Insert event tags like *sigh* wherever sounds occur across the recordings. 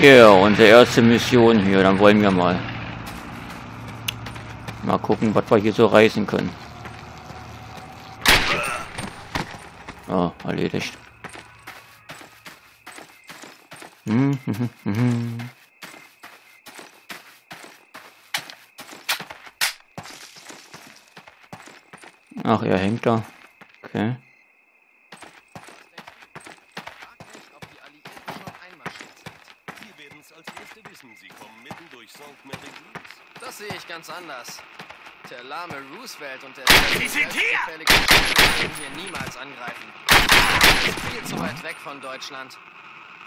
Ja, unsere erste Mission hier, dann wollen wir mal. Mal gucken, was wir hier so reisen können. Oh, erledigt. Hm, hm, hm, hm. Ach, er hängt da. Okay. Das sehe ich ganz anders. Der lahme Roosevelt und der Sie sind hier! werden hier niemals angreifen. Das ist viel zu weit weg von Deutschland.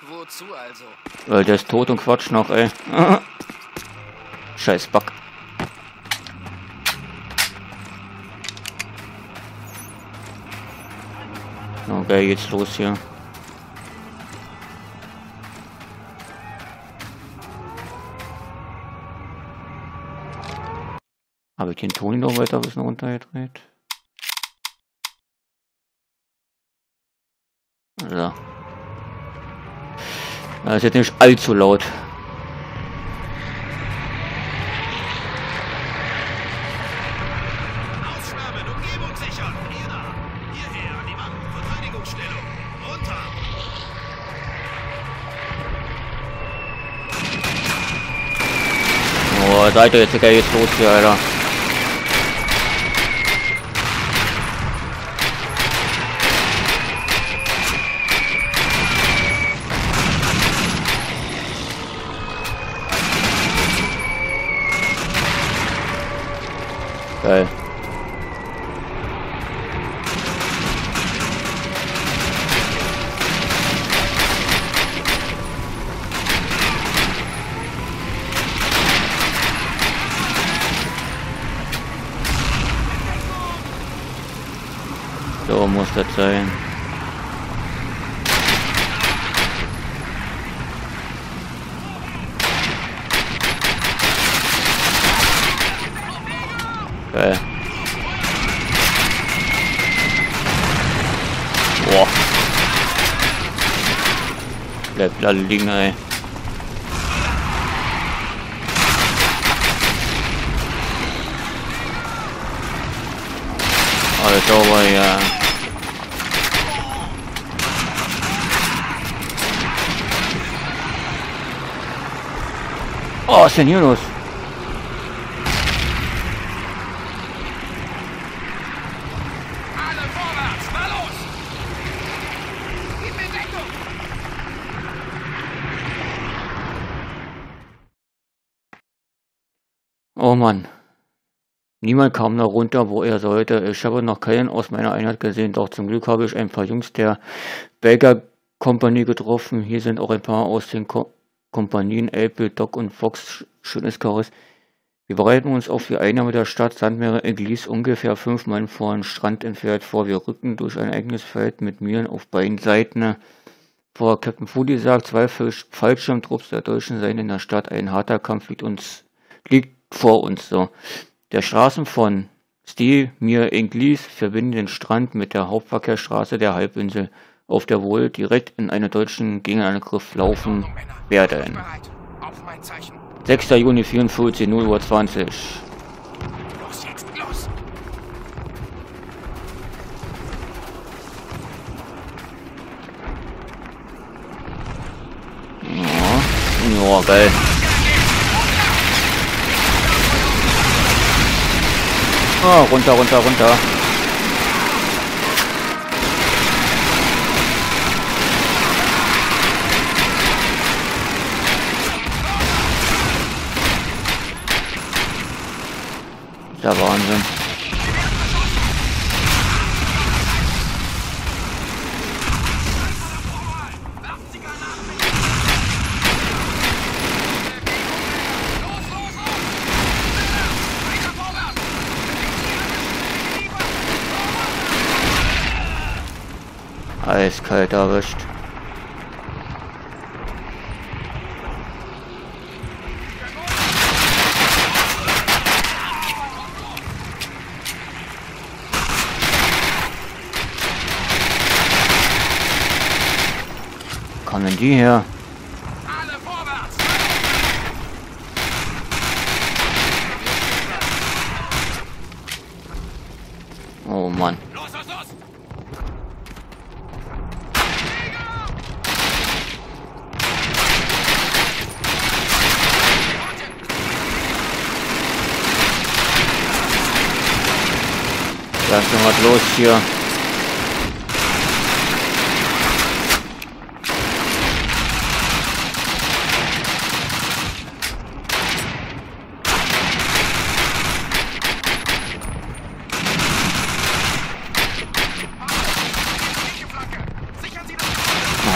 Wozu also? Weil der ist tot und quatscht noch, ey. *laughs* Scheiß Back. Okay, geht's los hier. Den Toni noch weiter ein bisschen runtergedreht? So. Das ist jetzt nicht allzu laut. Runter. Oh, seid ihr jetzt gleich los hier, Alter. Geil. So muss das sein. Geil. Boah. Bleibt alle liegen, ey. Alles sauber, ja. Oh, was ist denn hier los? Alle vorwärts. Na los. Gib mir Deckung. Oh Mann. Niemand kam da runter, wo er sollte. Ich habe noch keinen aus meiner Einheit gesehen, doch zum Glück habe ich ein paar Jungs der Baker Company getroffen. Hier sind auch ein paar aus den Ko Kompanien Elbe, Doc und Fox. Schönes Chaos. Wir bereiten uns auf die Einnahme der Stadt Sandmeer Eglise ungefähr fünf Meilen vor den Strand entfernt vor. Wir rücken durch ein eigenes Feld mit Minen auf beiden Seiten. Vor Captain Foodie sagt, zwei Fallschirmtrupps der Deutschen seien in der Stadt. Ein harter Kampf liegt uns, liegt vor uns, so. Der Straßen von Steel, Mir, Inglis verbinden den Strand mit der Hauptverkehrsstraße der Halbinsel, auf der wohl direkt in einen deutschen Gegenangriff laufen werden. Bereit. Auf mein Zeichen. 6. Juni 44, 0 Uhr 20. Los jetzt, los. Ja, ja geil. Ah, runter, runter, runter. Der Wahnsinn. Eiskalt erwischt. Kommen die her? Alle vorwärts. Da ist noch was los hier.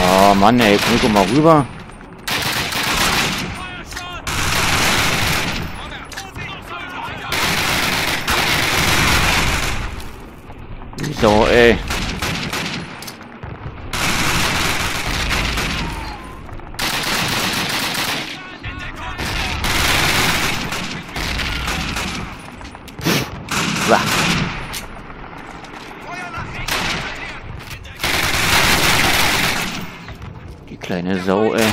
Oh Mann, ey, komm mal rüber. So, ey. Die kleine Sau, ey.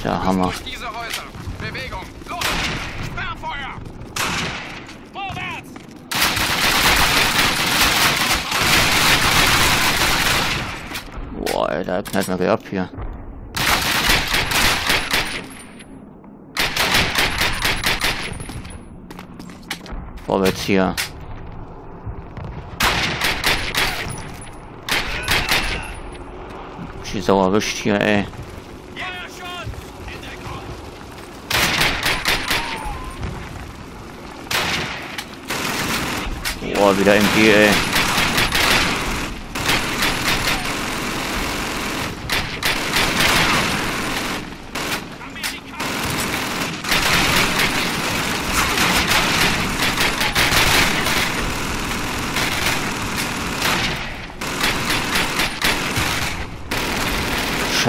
Tja, Hammer. Da knallt gleich ab hier. Vorwärts hier. Die Sau erwischt hier, ey. Boah, wieder MG, ey.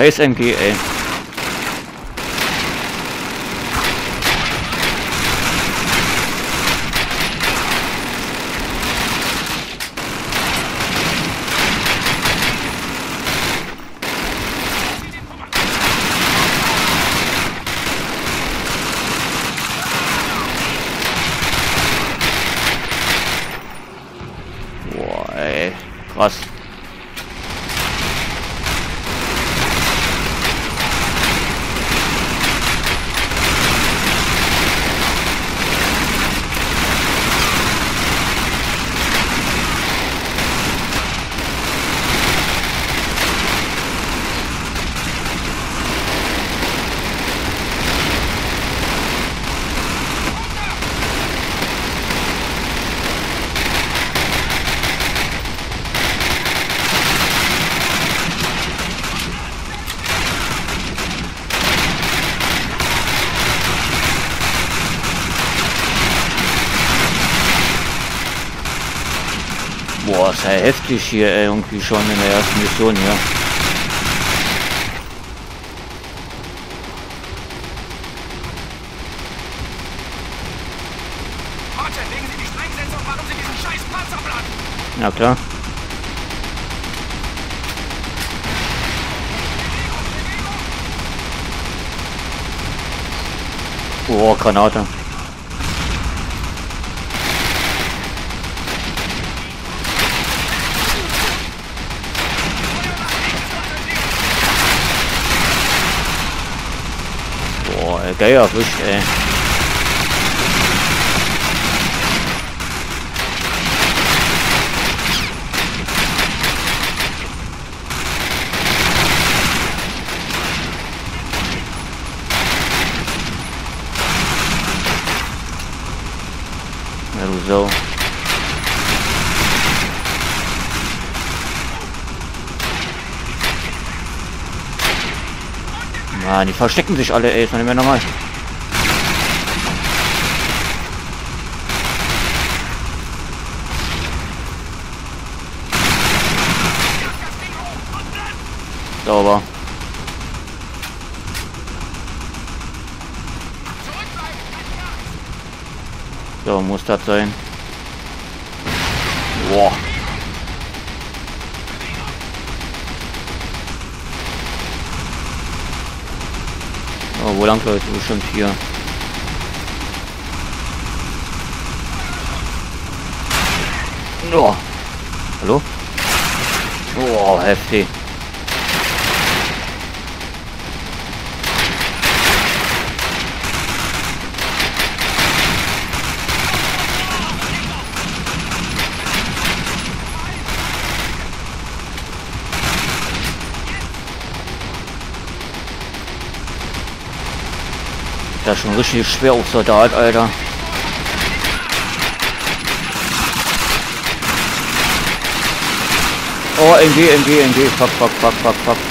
Scheiß MG, ey. Ist ja heftig hier, ey, irgendwie schon in der ersten Mission hier. Warte, legen Sie die Sprengsätze und machen Sie diesen scheiß Panzer platt. Na klar. Oh, Granate. Boah, ey, geil erwischt, ey. Ja, du Sau. Mann, die verstecken sich alle, ey, ist doch nicht mehr normal. Sauber. So, muss das sein. Boah. Oh, wo lang läuft bestimmt hier? Oh. Hallo? Oh, heftig. Das schon richtig schwer auf Soldat, Alter. Oh, NG, NG, NG. Fuck, fuck, fuck, fuck, fuck.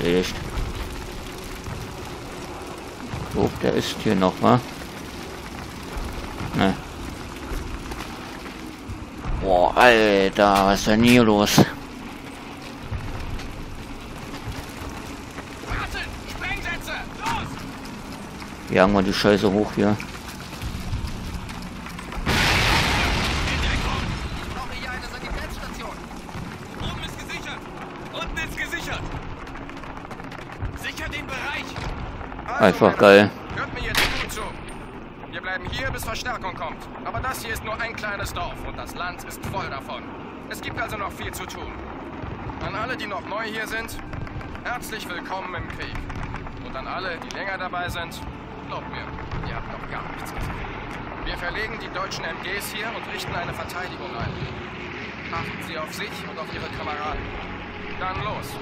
Erledigt. So, der ist hier noch mal. Ne. Boah, Alter, was ist denn hier los? Warten! Sprengsätze! Los! Jagen wir die Scheiße hoch hier. Einfach geil. Hört mir jetzt gut zu. Wir bleiben hier, bis Verstärkung kommt. Aber das hier ist nur ein kleines Dorf und das Land ist voll davon. Es gibt also noch viel zu tun. An alle, die noch neu hier sind, herzlich willkommen im Krieg. Und an alle, die länger dabei sind, glaubt mir, ihr habt noch gar nichts gesehen. Wir verlegen die deutschen MGs hier und richten eine Verteidigung ein. Achten Sie auf sich und auf Ihre Kameraden. Dann los.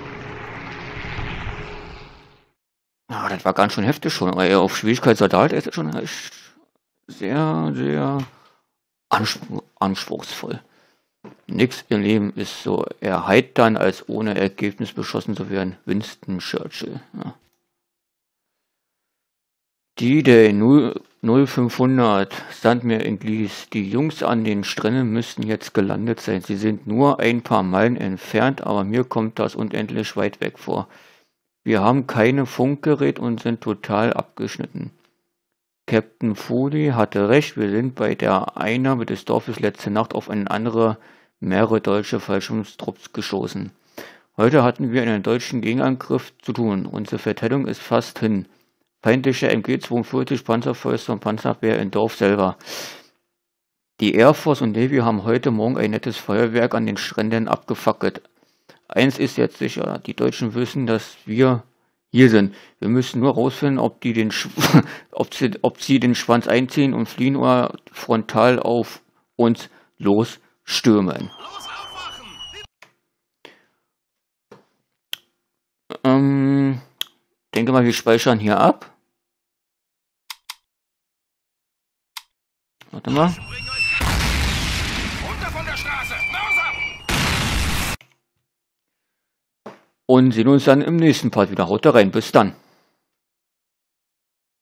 Ja, das war ganz schön heftig schon. Aber eher auf Schwierigkeit Soldat ist das schon echt sehr, sehr anspr anspruchsvoll. Nix im Leben ist so erheitern, als ohne Ergebnis beschossen zu werden. Winston Churchill. Ja. D-Day 0500 Sandmeer entliess. Die Jungs an den Stränden müssten jetzt gelandet sein. Sie sind nur ein paar Meilen entfernt, aber mir kommt das unendlich weit weg vor. Wir haben keine Funkgerät und sind total abgeschnitten. Captain Foley hatte recht, wir sind bei der Einnahme des Dorfes letzte Nacht auf eine andere mehrere deutsche Fallschirmstrupps gestoßen. Heute hatten wir einen deutschen Gegenangriff zu tun. Unsere Verteidigung ist fast hin. Feindliche MG-42 Panzerfäuste und Panzerabwehr im Dorf selber. Die Air Force und Navy haben heute Morgen ein nettes Feuerwerk an den Stränden abgefackelt. Eins ist jetzt sicher, die Deutschen wissen, dass wir hier sind. Wir müssen nur rausfinden, ob die den Sch *laughs* ob sie, ob sie den Schwanz einziehen und fliehen oder frontal auf uns losstürmen. Los! Ähm, denke mal, wir speichern hier ab. Warte mal. Und sehen uns dann im nächsten Part wieder. Haut rein. Bis dann.